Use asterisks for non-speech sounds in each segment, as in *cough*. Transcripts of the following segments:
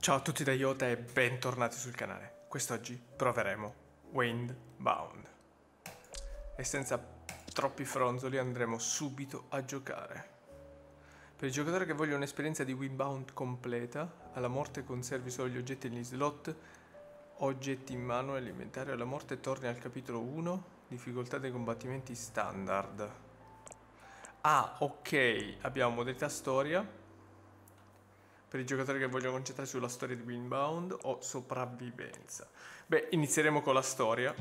Ciao a tutti da Iota e bentornati sul canale. Quest'oggi proveremo Windbound. E senza troppi fronzoli andremo subito a giocare. Per i giocatori che vogliono un'esperienza di Windbound completa, alla morte conservi solo gli oggetti negli slot, oggetti in mano e l'inventario alla morte torni al capitolo 1, difficoltà dei combattimenti standard. Ah, ok, abbiamo modalità storia, per i giocatori che vogliono concentrarsi sulla storia di Windbound o sopravvivenza. Beh, inizieremo con la storia.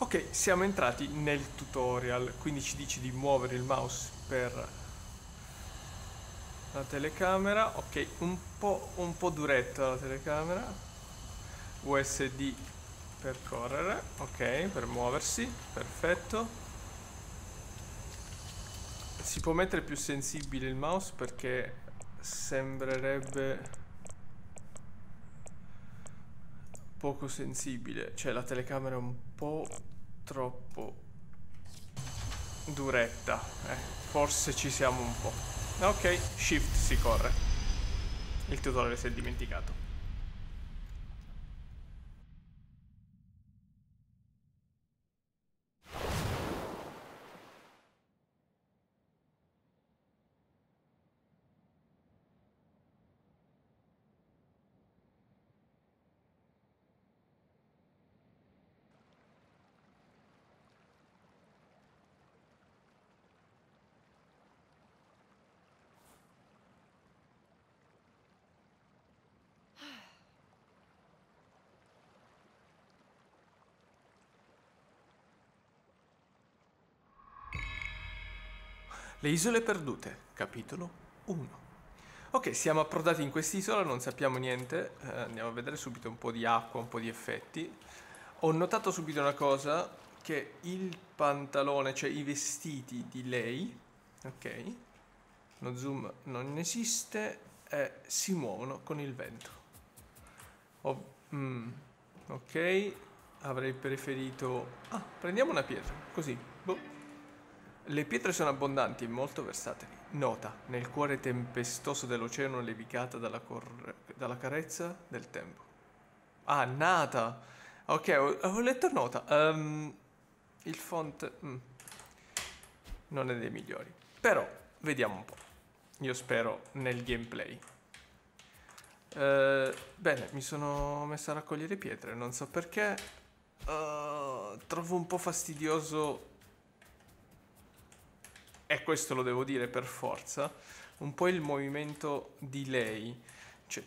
Ok, siamo entrati nel tutorial, quindi ci dice di muovere il mouse per la telecamera. Ok, un po', un po duretta la telecamera. USD per correre, ok, per muoversi, perfetto. Si può mettere più sensibile il mouse perché sembrerebbe poco sensibile, cioè la telecamera è un po' troppo duretta. Eh, forse ci siamo un po'. Ok, shift si corre. Il tutorial si è dimenticato. Le isole perdute, capitolo 1. Ok, siamo approdati in quest'isola, non sappiamo niente, eh, andiamo a vedere subito un po' di acqua, un po' di effetti. Ho notato subito una cosa, che il pantalone, cioè i vestiti di lei, ok, lo zoom non esiste, eh, si muovono con il vento. Oh, mm, ok, avrei preferito... Ah, prendiamo una pietra, così, boh. Le pietre sono abbondanti e molto versatili. Nota, nel cuore tempestoso dell'oceano levicata dalla, dalla, carezza del tempo. Ah, nata! Ok, ho, ho letto nota. Um, il font mm, non è dei migliori. Però, vediamo un po'. Io spero nel gameplay. Uh, bene, mi sono messo a raccogliere pietre, non so perché. Uh, trovo un po' fastidioso e questo lo devo dire per forza, un po' il movimento di lei. Cioè,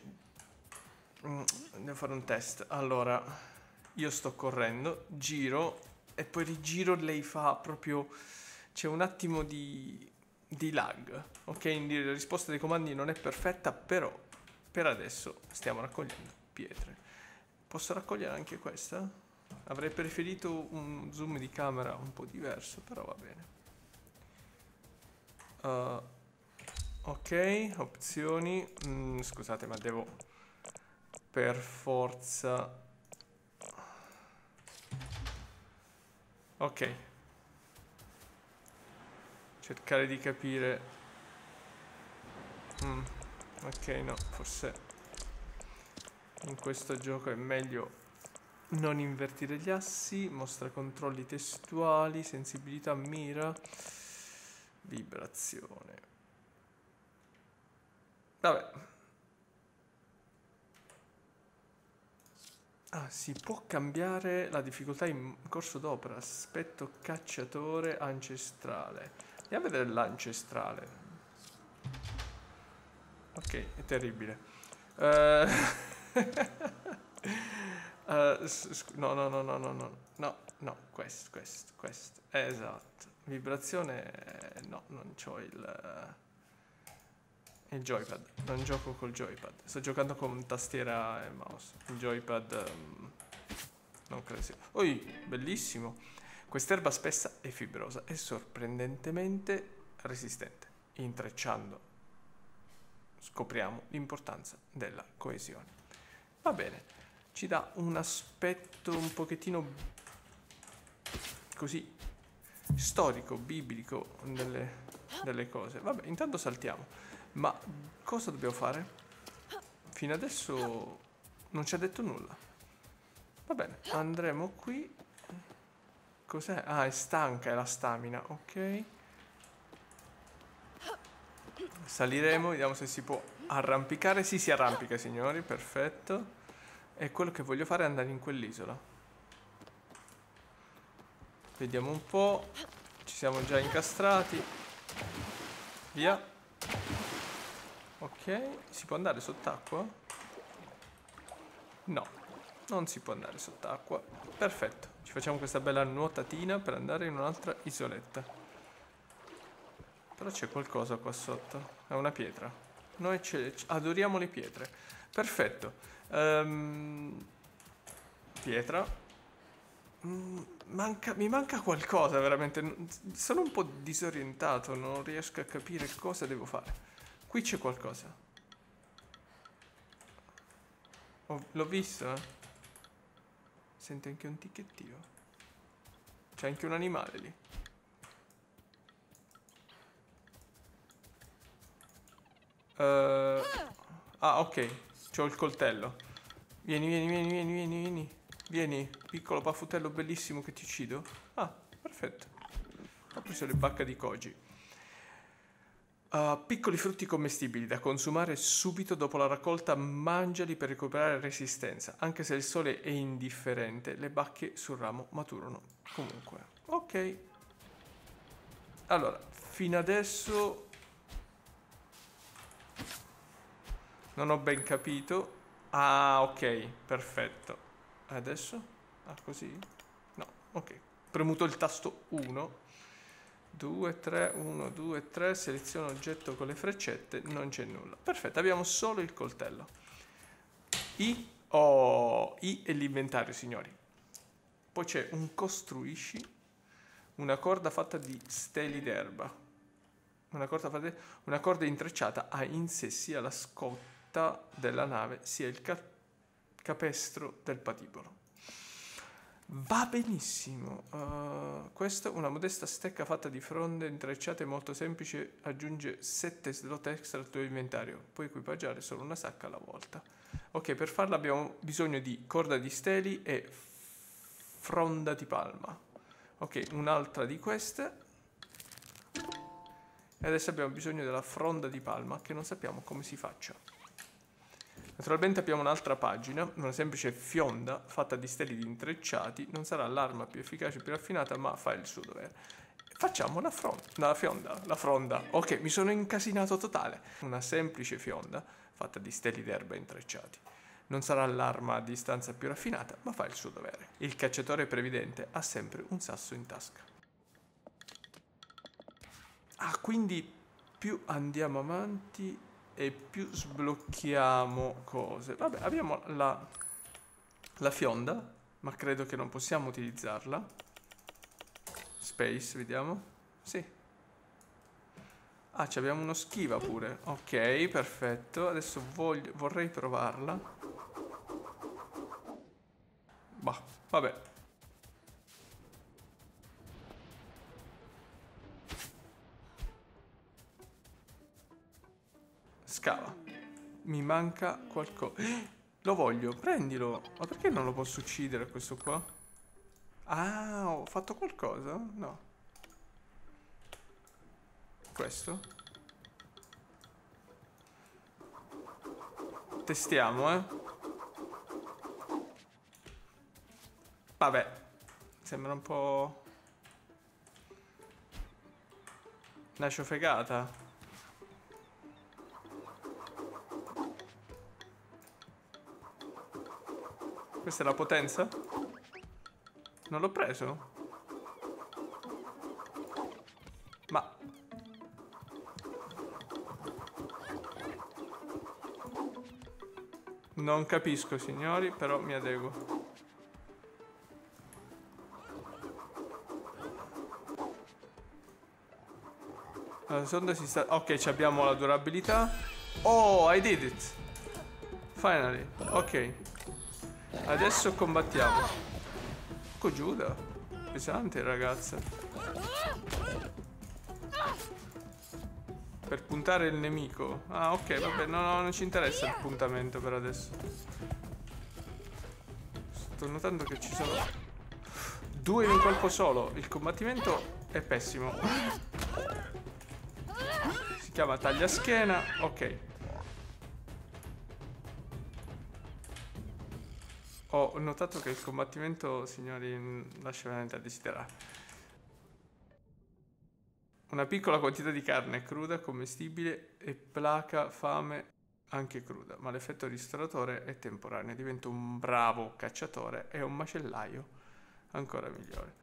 mm, devo fare un test. Allora, io sto correndo, giro e poi rigiro, lei fa proprio... C'è un attimo di, di lag, ok? La risposta dei comandi non è perfetta, però per adesso stiamo raccogliendo pietre. Posso raccogliere anche questa? Avrei preferito un zoom di camera un po' diverso, però va bene. Uh, ok, opzioni. Mm, scusate, ma devo per forza... Ok. Cercare di capire... Mm, ok, no, forse in questo gioco è meglio non invertire gli assi, mostra controlli testuali, sensibilità mira, vibrazione. Vabbè. Ah, si può cambiare la difficoltà in corso d'opera, aspetto cacciatore ancestrale. Andiamo a vedere l'ancestrale. Ok, è terribile. *laughs* Uh, uh, no, no, no, no, no, no, no, no, questo, questo, questo, esatto. Vibrazione, no, non c'ho il, il joypad, non gioco col joypad, sto giocando con tastiera e mouse. Il joypad, um, non credo sia. Ui, bellissimo. Quest'erba spessa e fibrosa è sorprendentemente resistente. Intrecciando scopriamo l'importanza della coesione. Va bene, ci dà un aspetto un pochettino così storico, biblico delle, delle cose. Vabbè, intanto saltiamo. Ma cosa dobbiamo fare? Fino adesso non ci ha detto nulla. Va bene, andremo qui. Cos'è? Ah, è stanca, è la stamina, ok. Saliremo, vediamo se si può arrampicare. Sì, si arrampica, signori, perfetto. E quello che voglio fare è andare in quell'isola. Vediamo un po'. Ci siamo già incastrati. Via. Ok, si può andare sott'acqua? No, non si può andare sott'acqua. Perfetto, ci facciamo questa bella nuotatina per andare in un'altra isoletta. Però c'è qualcosa qua sotto. È una pietra. Noi adoriamo le pietre. Perfetto. Um, pietra. Mm, manca, mi manca qualcosa veramente. Sono un po' disorientato. Non riesco a capire cosa devo fare. Qui c'è qualcosa. Oh, L'ho visto, eh? Sente anche un ticchettio. C'è anche un animale lì. Uh, ah, ok. C'ho il coltello. Vieni, vieni, vieni, vieni, vieni, vieni. Vieni, piccolo paffutello bellissimo che ti uccido. Ah, perfetto. Ho preso le bacche di Koji. Uh, piccoli frutti commestibili da consumare subito dopo la raccolta, mangiali per recuperare resistenza. Anche se il sole è indifferente, le bacche sul ramo maturano comunque. Ok. Allora, fino adesso Non ho ben capito. Ah, ok, perfetto. Adesso? Ah, così? No, ok. Premuto il tasto 1. 2, 3, 1, 2, 3. Seleziono oggetto con le freccette. Non c'è nulla. Perfetto, abbiamo solo il coltello. I. Oh, I è l'inventario, signori. Poi c'è un costruisci. Una corda fatta di steli d'erba. Una una corda intrecciata ha in sé sia la scotta della nave sia il ca- capestro del patibolo. Va benissimo. Uh, questo, una modesta stecca fatta di fronde intrecciate molto semplice, aggiunge 7 slot extra al tuo inventario. Puoi equipaggiare solo una sacca alla volta. Ok, per farla abbiamo bisogno di corda di steli e fronda di palma. Ok, un'altra di queste. E adesso abbiamo bisogno della fronda di palma che non sappiamo come si faccia. Naturalmente abbiamo un'altra pagina, una semplice fionda fatta di steli intrecciati, non sarà l'arma più efficace e più raffinata, ma fa il suo dovere. Facciamo una, fronda, una fionda, la fronda. Ok, mi sono incasinato totale. Una semplice fionda fatta di steli d'erba intrecciati. Non sarà l'arma a distanza più raffinata, ma fa il suo dovere. Il cacciatore previdente ha sempre un sasso in tasca. Ah, quindi più andiamo avanti e più sblocchiamo cose. Vabbè, abbiamo la, la fionda, ma credo che non possiamo utilizzarla. Space, vediamo. Sì. Ah, abbiamo uno schiva pure. Ok, perfetto. Adesso voglio, vorrei provarla. Bah, vabbè. Mi manca qualcosa. *gasps* Lo voglio, prendilo. Ma perché non lo posso uccidere questo qua? Ah, ho fatto qualcosa? No. Questo? Testiamo, eh. Vabbè. Sembra un po'... Una ciofegata. Questa è la potenza? Non l'ho preso? Ma... Non capisco, signori, però mi adeguo. La sonda si sta... Ok, abbiamo la durabilità. Oh, I did it. Finally. Ok. Adesso combattiamo. Ecco Giuda. Pesante ragazza. Per puntare il nemico. Ah ok, vabbè, no, no, non ci interessa il puntamento per adesso. Sto notando che ci sono due in un colpo solo. Il combattimento è pessimo. Si chiama taglia schiena. Ok. Notato che il combattimento, signori, lascia veramente a desiderare. Una piccola quantità di carne cruda, commestibile e placa fame anche cruda, ma l'effetto ristoratore è temporaneo. Divento un bravo cacciatore e un macellaio ancora migliore.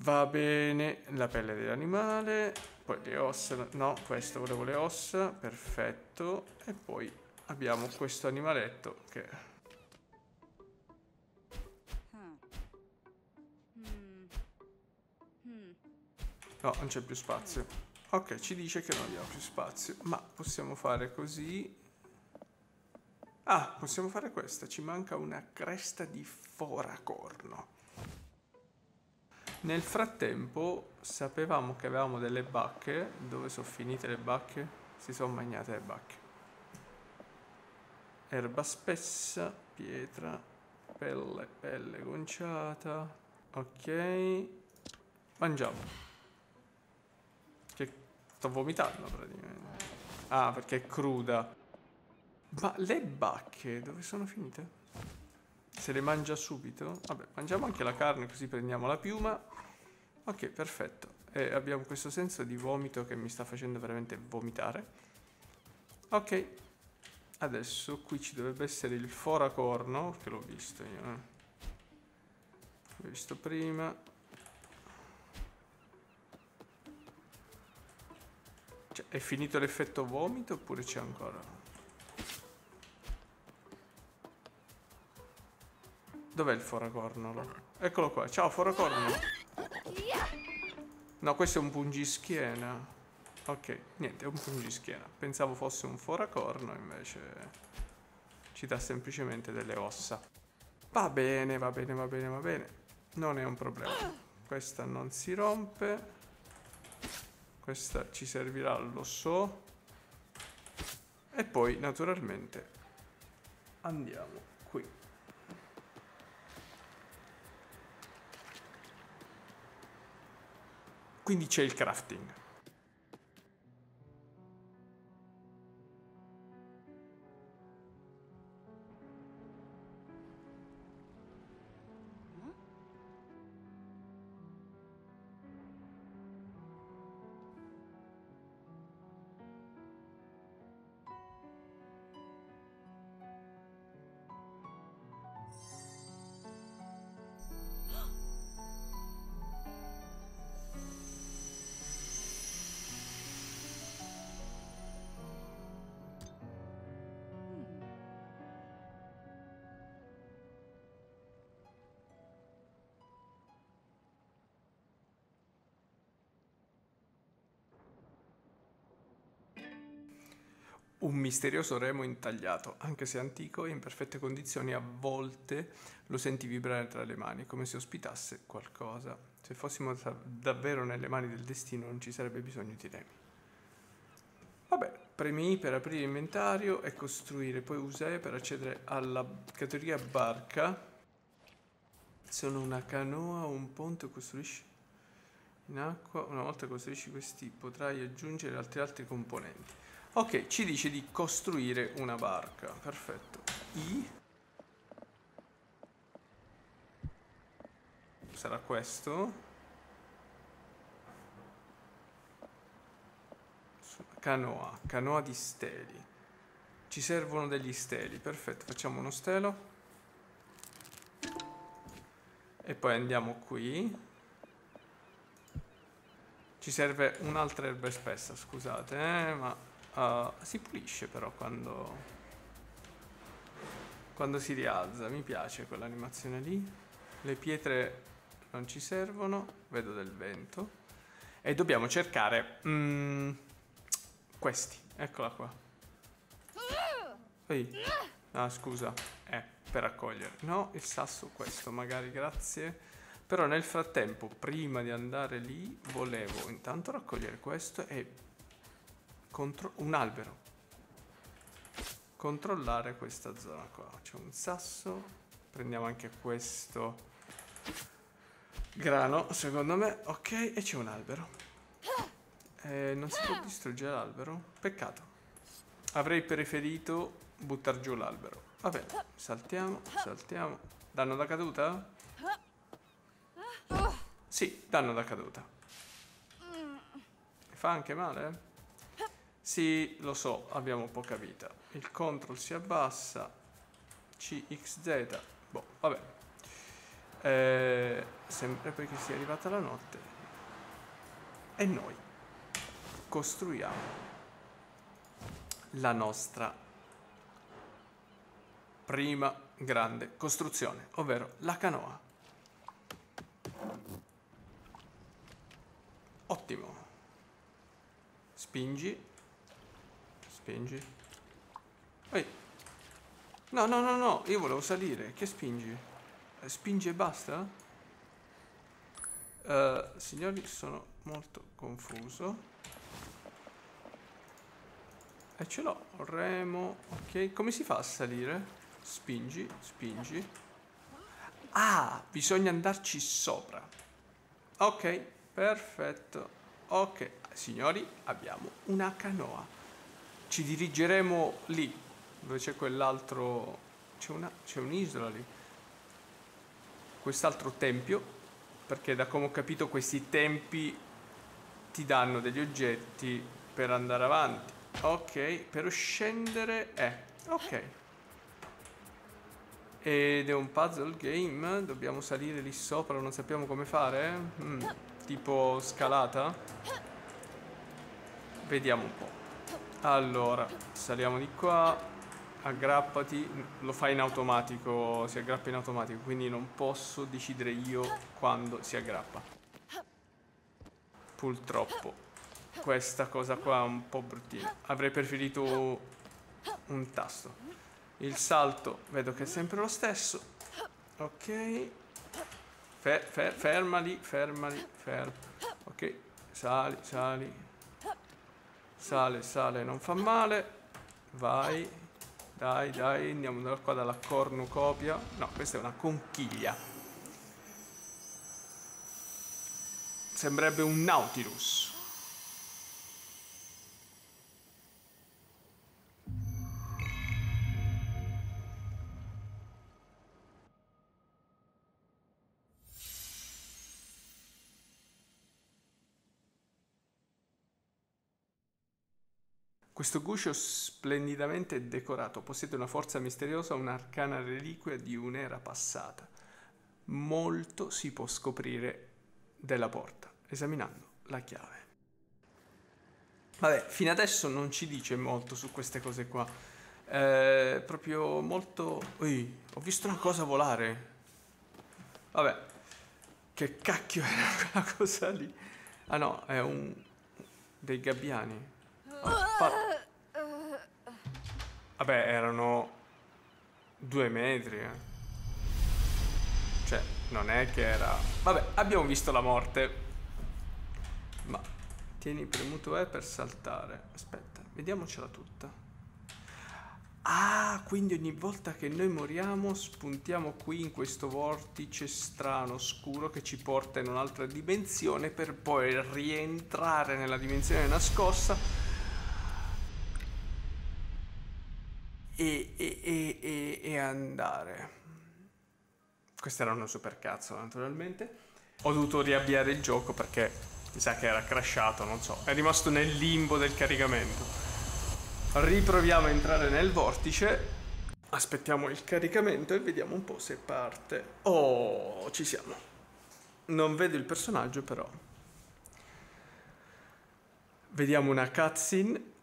Va bene, la pelle dell'animale, poi le ossa, no, questo volevo le ossa, perfetto. E poi abbiamo questo animaletto che No, non c'è più spazio. Ok, ci dice che non abbiamo più spazio. Ma possiamo fare così. Ah, possiamo fare questa. Ci manca una cresta di foracorno. Nel frattempo sapevamo che avevamo delle bacche. Dove sono finite le bacche? Si sono magnate le bacche. Erba spessa, pietra, pelle, pelle conciata. Ok. Mangiamo. Sto vomitando praticamente. Ah, perché è cruda. Ma le bacche dove sono finite? Se le mangia subito? Vabbè, mangiamo anche la carne così prendiamo la piuma. Ok, perfetto. E abbiamo questo senso di vomito che mi sta facendo veramente vomitare. Ok. Adesso qui ci dovrebbe essere il foracorno, che l'ho visto io. Eh. L'ho visto prima. È finito l'effetto vomito oppure c'è ancora? Dov'è il foracorno? Eccolo qua. Ciao, foracorno. No, questo è un pungischiena. Ok, niente, è un pungischiena. Pensavo fosse un foracorno, invece ci dà semplicemente delle ossa. Va bene, va bene, va bene, va bene. Non è un problema. Questa non si rompe. Questa ci servirà, lo so. E poi, naturalmente, andiamo qui. Quindi c'è il crafting. Un misterioso remo intagliato, anche se antico e in perfette condizioni, a volte lo senti vibrare tra le mani, come se ospitasse qualcosa. Se fossimo davvero nelle mani del destino non ci sarebbe bisogno di remi. Vabbè, premi per aprire l'inventario e costruire, poi usa E per accedere alla categoria barca. Sono una canoa un ponte, costruisci in acqua. Una volta costruisci questi potrai aggiungere altri altri componenti. Ok, ci dice di costruire una barca. Perfetto. I. Sarà questo. Canoa, canoa di steli. Ci servono degli steli. Perfetto, facciamo uno stelo. E poi andiamo qui. Ci serve un'altra erba spessa, scusate, eh, ma uh, si pulisce però quando, quando si rialza. Mi piace quell'animazione lì. Le pietre non ci servono, vedo del vento. E dobbiamo cercare mm, questi, eccola qua. Ehi. Ah, scusa, eh, per raccogliere. No, il sasso questo, magari, grazie. Però nel frattempo, prima di andare lì, volevo intanto raccogliere questo e contro- un albero. Controllare questa zona qua. C'è un sasso. Prendiamo anche questo grano, secondo me. Ok, e c'è un albero. Eh, non si può distruggere l'albero? Peccato. Avrei preferito buttare giù l'albero. Vabbè, saltiamo, saltiamo. Danno da caduta? Sì, danno da caduta. Fa anche male? Sì, lo so, abbiamo poca vita. Il control si abbassa. CXZ. Boh, vabbè. Eh, sempre perché sia arrivata la notte. E noi costruiamo la nostra prima grande costruzione, ovvero la canoa. Ottimo. Spingi. Spingi. Ehi. No, no, no, no, io volevo salire. Che spingi? Eh, spingi e basta? Uh, signori, sono molto confuso. E ce l'ho. Remo. Ok, come si fa a salire? Spingi, spingi. Ah, bisogna andarci sopra. Ok, Perfetto. Ok, signori, abbiamo una canoa. Ci dirigeremo lì, dove c'è quell'altro... C'è, un'isola lì. Quest'altro tempio, perché da come ho capito questi tempi ti danno degli oggetti per andare avanti. Ok, per scendere... Eh, ok. Ed è un puzzle game, dobbiamo salire lì sopra, non sappiamo come fare. Mm tipo scalata? Vediamo un po'. Allora, saliamo di qua, aggrappati, lo fa in automatico, si aggrappa in automatico, quindi non posso decidere io quando si aggrappa. Purtroppo, questa cosa qua è un po' bruttina. Avrei preferito un tasto. Il salto vedo che è sempre lo stesso. Ok, Fer, fer, fermali, fermali, ferm. Ok, sali, sali. Sale, sale, non fa male. Vai. Dai, dai, andiamo qua dalla cornucopia. No, questa è una conchiglia. Sembrerebbe un Nautilus. Questo guscio splendidamente decorato possiede una forza misteriosa, un'arcana reliquia di un'era passata. Molto si può scoprire della porta, esaminando la chiave. Vabbè, fino adesso non ci dice molto su queste cose qua. È proprio molto... Ui, ho visto una cosa volare. Vabbè, che cacchio era quella *laughs* cosa lì? Ah no, è un... dei gabbiani. Ah, Vabbè, erano due metri. Eh. Cioè, non è che era... Vabbè, abbiamo visto la morte. Ma tieni premuto E per saltare. Aspetta, vediamocela tutta. Ah, quindi ogni volta che noi moriamo spuntiamo qui in questo vortice strano, scuro che ci porta in un'altra dimensione per poi rientrare nella dimensione nascosta e, e, e, e andare. Questo era uno supercazzo naturalmente. Ho dovuto riavviare il gioco perché mi sa che era crashato, non so, è rimasto nel limbo del caricamento. Riproviamo a entrare nel vortice. Aspettiamo il caricamento e vediamo un po' se parte. Oh, ci siamo. Non vedo il personaggio però. Vediamo una cutscene.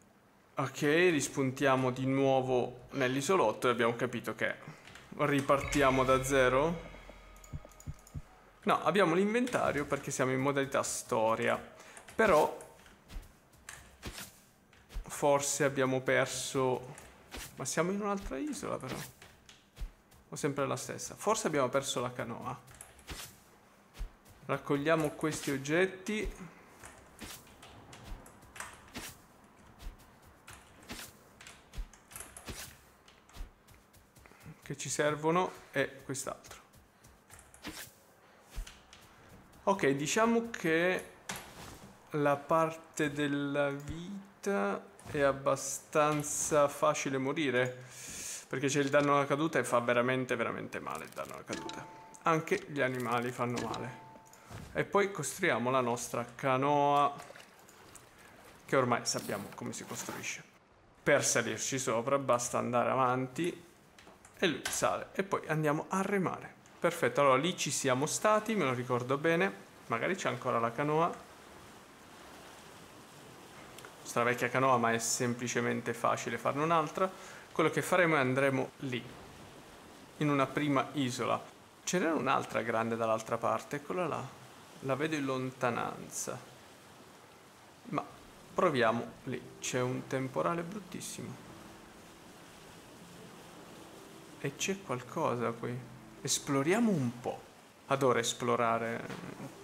Ok, rispuntiamo di nuovo nell'isolotto e abbiamo capito che ripartiamo da zero. No, abbiamo l'inventario perché siamo in modalità storia. Però forse abbiamo perso... Ma siamo in un'altra isola però. O sempre la stessa? Forse abbiamo perso la canoa. Raccogliamo questi oggetti. Che ci servono e quest'altro. Ok, diciamo che la parte della vita è abbastanza facile morire perché c'è il danno alla caduta e fa veramente veramente male il danno alla caduta. Anche gli animali fanno male. E poi costruiamo la nostra canoa che ormai sappiamo come si costruisce. Per salirci sopra basta andare avanti e lui sale e poi andiamo a remare perfetto allora lì ci siamo stati me lo ricordo bene magari c'è ancora la canoa nostra vecchia canoa, ma è semplicemente facile farne un'altra. Quello che faremo è andremo lì, in una prima isola. Ce n'era un'altra grande dall'altra parte, eccola là. La vedo in lontananza. Ma proviamo lì. C'è un temporale bruttissimo. E c'è qualcosa qui. Esploriamo un po'. Adoro esplorare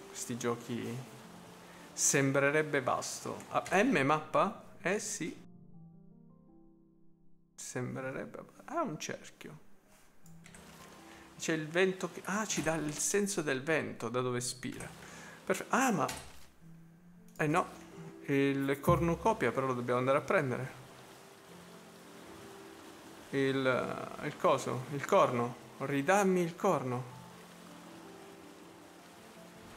questi giochi Sembrerebbe vasto. Ah, M mappa? Eh sì. Sembrerebbe... Ah, un cerchio. C'è il vento che... Ah, ci dà il senso del vento da dove spira. Perfetto. Ah, ma... Eh no. Il cornucopia però lo dobbiamo andare a prendere. Il... Il coso. Il corno. Ridammi il corno.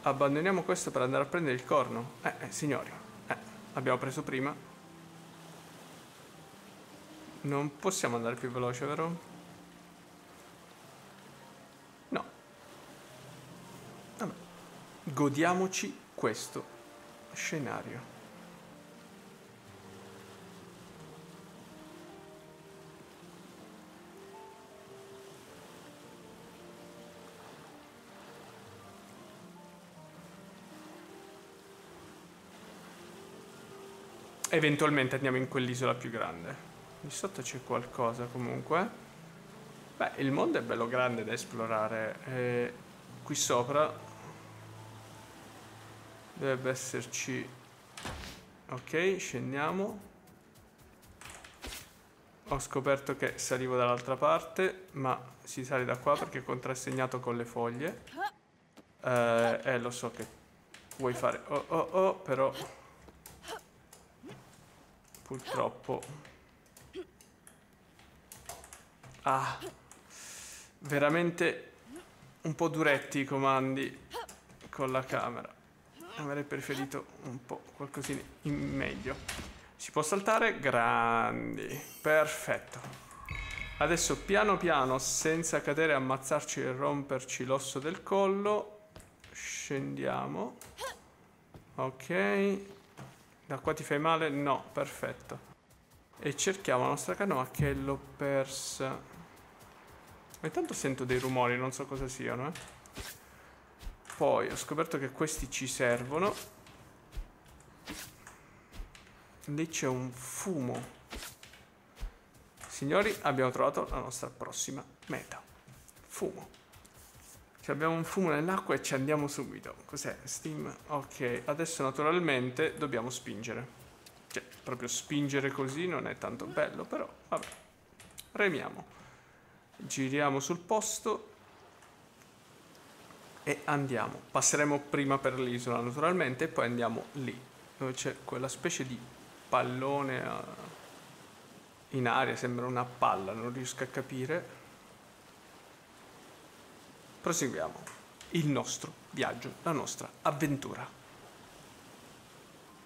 Abbandoniamo questo per andare a prendere il corno. Eh, eh signori. Eh, l'abbiamo preso prima. Non possiamo andare più veloce, vero? No. Vabbè. Godiamoci questo scenario. Eventualmente andiamo in quell'isola più grande. Lì sotto c'è qualcosa comunque. Beh, il mondo è bello grande da esplorare. E qui sopra dovrebbe esserci... Ok, scendiamo. Ho scoperto che salivo dall'altra parte, ma si sale da qua perché è contrassegnato con le foglie. Eh, eh lo so che vuoi fare... Oh, oh, oh, però purtroppo. Ah, veramente un po' duretti i comandi con la camera. Avrei preferito un po' qualcosina in meglio. Si può saltare? Grandi. Perfetto. Adesso piano piano, senza cadere, ammazzarci e romperci l'osso del collo. Scendiamo. Ok. Da qua ti fai male? No, perfetto. E cerchiamo la nostra canoa che l'ho persa. Ma intanto sento dei rumori, non so cosa siano, eh. Poi ho scoperto che questi ci servono. Lì c'è un fumo. Signori, abbiamo trovato la nostra prossima meta. Fumo. Cioè abbiamo un fumo nell'acqua e ci andiamo subito. Cos'è? Steam? Ok, adesso naturalmente dobbiamo spingere. Cioè, proprio spingere così non è tanto bello, però vabbè. Remiamo. Giriamo sul posto e andiamo. Passeremo prima per l'isola naturalmente e poi andiamo lì, dove c'è quella specie di pallone uh, in aria, sembra una palla, non riesco a capire. Proseguiamo il nostro viaggio, la nostra avventura.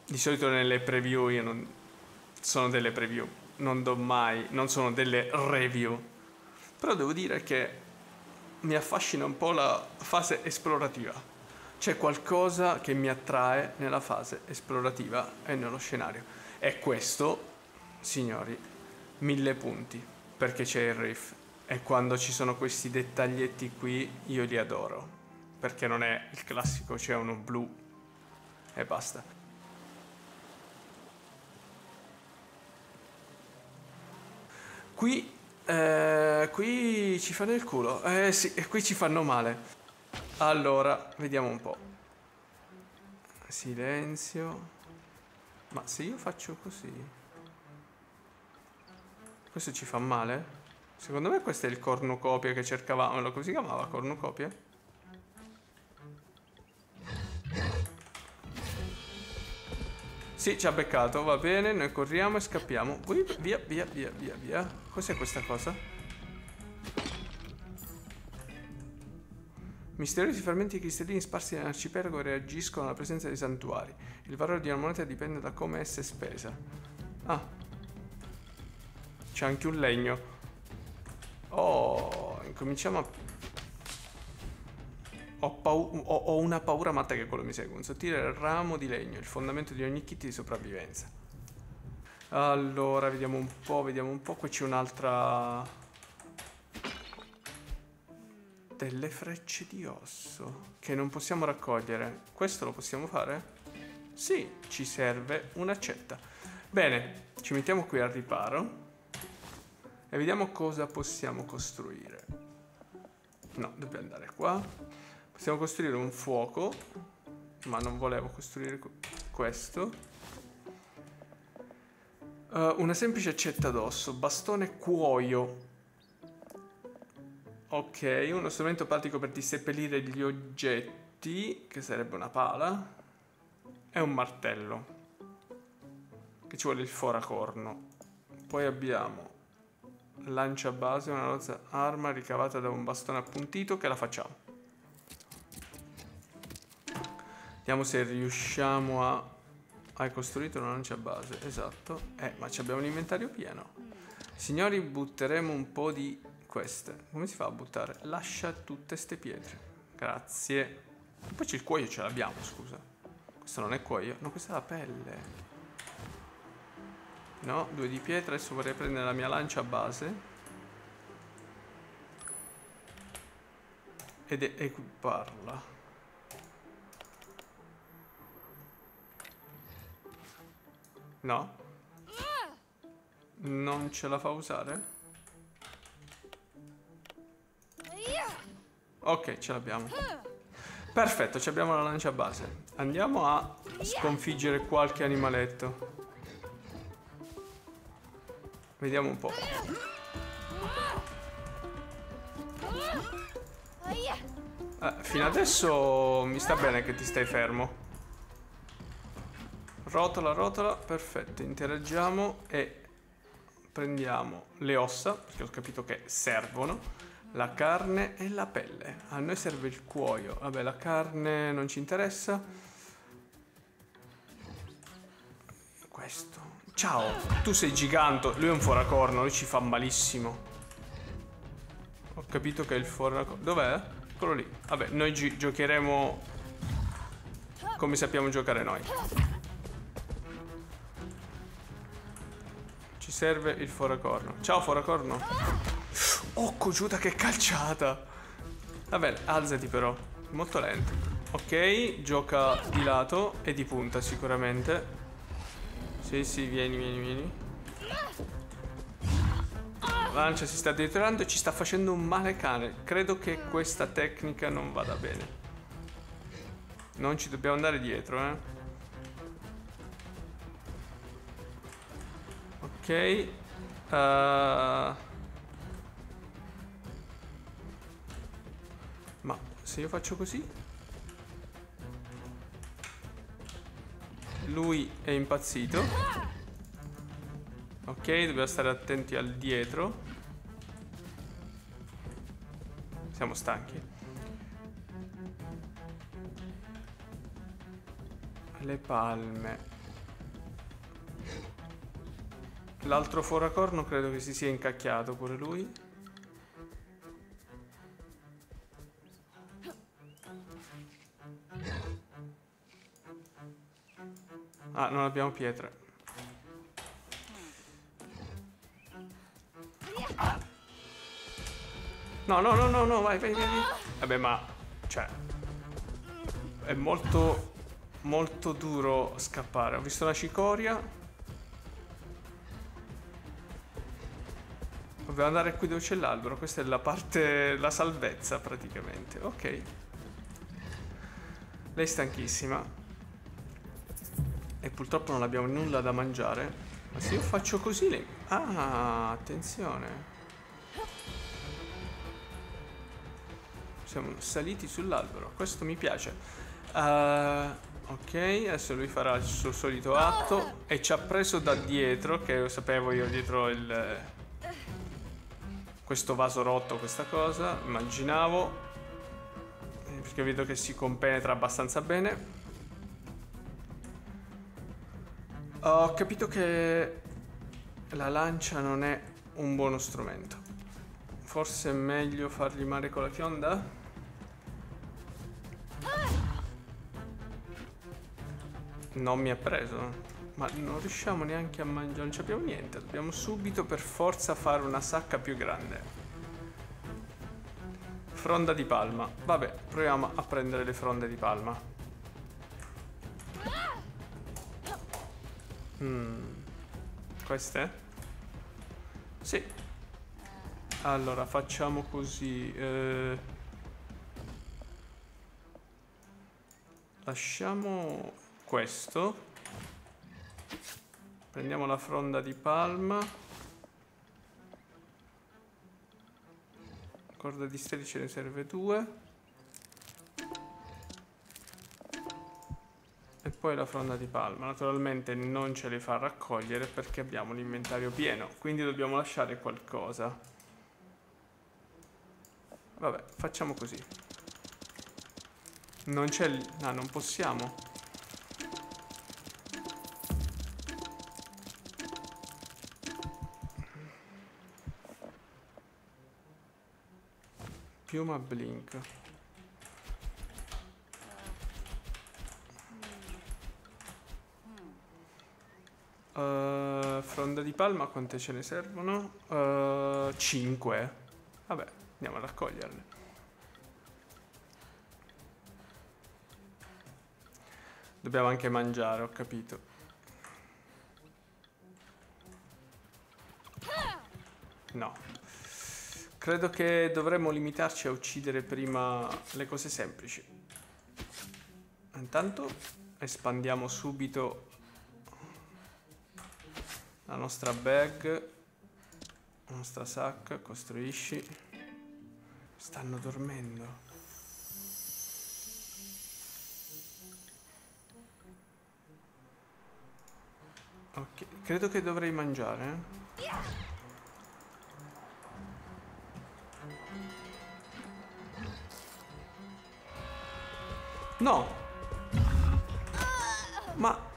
Di solito nelle preview io non sono delle preview, non do mai, non sono delle review. Però devo dire che mi affascina un po' la fase esplorativa. C'è qualcosa che mi attrae nella fase esplorativa e nello scenario. E questo, signori, mille punti, perché c'è il riff. E quando ci sono questi dettaglietti qui, io li adoro. Perché non è il classico, c'è uno blu e basta. Qui eh, qui ci fanno il culo. Eh sì, e qui ci fanno male. Allora, vediamo un po'. Silenzio. Ma se io faccio così... Questo ci fa male? Secondo me questo è il cornucopia che cercavamo. Come si chiamava cornucopia? Sì, ci ha beccato, va bene, noi corriamo e scappiamo. Ui, via, via, via, via, via. Cos'è questa cosa? Misteriosi frammenti cristallini sparsi nell'arcipelago reagiscono alla presenza dei santuari. Il valore di una moneta dipende da come essa è spesa. Ah. C'è anche un legno. Oh, incominciamo a ho, ho, ho, una paura matta che quello mi segue. Un sottile ramo di legno, il fondamento di ogni kit di sopravvivenza. Allora, vediamo un po', vediamo un po'. Qui c'è un'altra... Delle frecce di osso che non possiamo raccogliere. Questo lo possiamo fare? Sì, ci serve un'accetta. Bene, ci mettiamo qui al riparo e vediamo cosa possiamo costruire. No, dobbiamo andare qua. Possiamo costruire un fuoco, ma non volevo costruire questo. Uh, una semplice accetta d'osso, bastone cuoio. Ok, uno strumento pratico per disseppellire gli oggetti, che sarebbe una pala, e un martello, che ci vuole il foracorno. Poi abbiamo lancia base, una rozza arma ricavata da un bastone appuntito, che la facciamo. Vediamo se riusciamo a... Hai costruito una lancia base, esatto. Eh, ma abbiamo un inventario pieno. Signori, butteremo un po' di queste. Come si fa a buttare? Lascia tutte ste pietre. Grazie. Poi il cuoio, ce l'abbiamo, scusa. Questo non è cuoio. No, questa è la pelle. No, due di pietra. Adesso vorrei prendere la mia lancia base. Ed equiparla. No? Non ce la fa usare? Ok, ce l'abbiamo. Perfetto, abbiamo la lancia base. Andiamo a sconfiggere qualche animaletto. Vediamo un po'. Eh, fino adesso mi sta bene che ti stai fermo. Rotola, rotola, perfetto, interagiamo e prendiamo le ossa, perché ho capito che servono, la carne e la pelle. A noi serve il cuoio, vabbè la carne non ci interessa. Questo. Ciao, tu sei gigante, lui è un foracorno, lui ci fa malissimo. Ho capito che è il foracorno. Dov'è? Eccolo lì. Vabbè, noi gi giocheremo come sappiamo giocare noi. Ci serve il foracorno. Ciao foracorno. Oh, cociuta che calciata. Va bene, alzati però. Molto lento. Ok, gioca di lato e di punta sicuramente. Sì, sì, vieni, vieni, vieni. La lancia si sta deteriorando e ci sta facendo un male cane. Credo che questa tecnica non vada bene. Non ci dobbiamo andare dietro, eh. Ok. Uh... Ma se io faccio così? Lui è impazzito. Ok, dobbiamo stare attenti al dietro. Siamo stanchi. Le palme. L'altro foracorno credo che si sia incacchiato pure lui. Ah, non abbiamo pietre. No, no, no, no, no, vai, vai, vai. Vabbè, ma... Cioè... È molto molto duro scappare. Ho visto la cicoria. Dobbiamo andare qui dove c'è l'albero. Questa è la parte, la salvezza praticamente. Ok. Lei è stanchissima. E purtroppo non abbiamo nulla da mangiare. Ma se io faccio così lei... Ah, attenzione. Siamo saliti sull'albero. Questo mi piace. Uh, Ok, adesso lui farà il suo solito atto e ci ha preso da dietro, che lo sapevo io dietro il... questo vaso rotto, questa cosa, immaginavo, eh, perché vedo che si compenetra abbastanza bene. Ho capito che la lancia non è un buono strumento. Forse è meglio fargli male con la fionda? Non mi ha preso. Ma non riusciamo neanche a mangiare, non abbiamo niente. Dobbiamo subito per forza fare una sacca più grande. Fronda di palma. Vabbè, proviamo a prendere le fronde di palma. Mm. Queste? Sì. Allora, facciamo così. Eh... Lasciamo questo. Prendiamo la fronda di palma. Corda di steli ce ne serve due. Poi la fronda di palma. Naturalmente non ce le fa raccogliere perché abbiamo l'inventario pieno. Quindi dobbiamo lasciare qualcosa. Vabbè, facciamo così. Non c'è... Ah, non possiamo. Piuma Blink. Fronda di palma, quante ce ne servono? Uh, 5. Vabbè, andiamo a raccoglierle. Dobbiamo anche mangiare, ho capito. No. Credo che dovremmo limitarci a uccidere prima le cose semplici. Intanto espandiamo subito la nostra bag, la nostra sacca, costruisci. Stanno dormendo. Ok, credo che dovrei mangiare. Eh? No. Ma...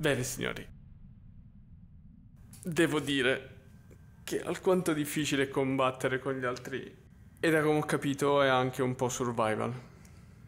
Bene signori, devo dire che è alquanto difficile combattere con gli altri e da come ho capito è anche un po' survival.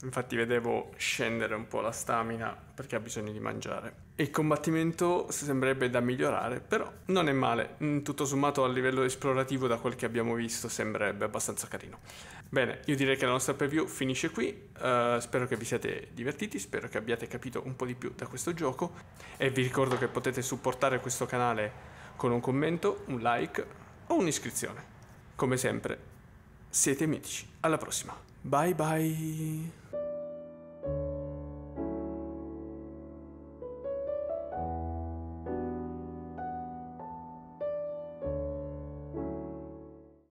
Infatti vedevo scendere un po' la stamina perché ha bisogno di mangiare. Il combattimento sembrerebbe da migliorare, però non è male. Mm, tutto sommato a livello esplorativo, da quel che abbiamo visto, sembrerebbe abbastanza carino. Bene, io direi che la nostra preview finisce qui. Uh, spero che vi siate divertiti, spero che abbiate capito un po' di più da questo gioco. E vi ricordo che potete supportare questo canale con un commento, un like o un'iscrizione. Come sempre, siete mitici. Alla prossima. Bye bye.